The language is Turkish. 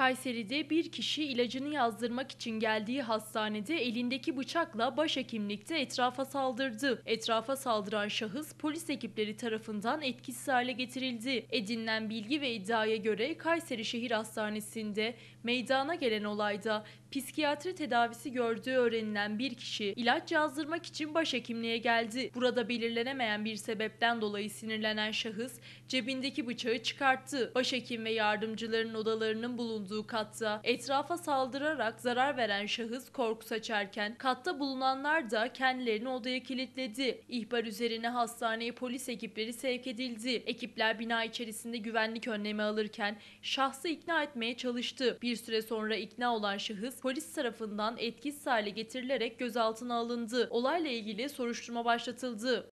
Kayseri'de bir kişi ilacını yazdırmak için geldiği hastanede elindeki bıçakla başhekimlikte etrafa saldırdı. Etrafa saldıran şahıs polis ekipleri tarafından etkisiz hale getirildi. Edinilen bilgi ve iddiaya göre Kayseri Şehir Hastanesi'nde meydana gelen olayda psikiyatri tedavisi gördüğü öğrenilen bir kişi ilaç yazdırmak için başhekimliğe geldi. Burada belirlenemeyen bir sebepten dolayı sinirlenen şahıs cebindeki bıçağı çıkarttı. Başhekim ve yardımcıların odalarının bulunduğu katta etrafa saldırarak zarar veren şahıs korku saçarken katta bulunanlar da kendilerini odaya kilitledi. İhbar üzerine hastaneye polis ekipleri sevk edildi. Ekipler bina içerisinde güvenlik önlemi alırken şahsı ikna etmeye çalıştı. Bir süre sonra ikna olan şahıs polis tarafından etkisiz hale getirilerek gözaltına alındı. Olayla ilgili soruşturma başlatıldı.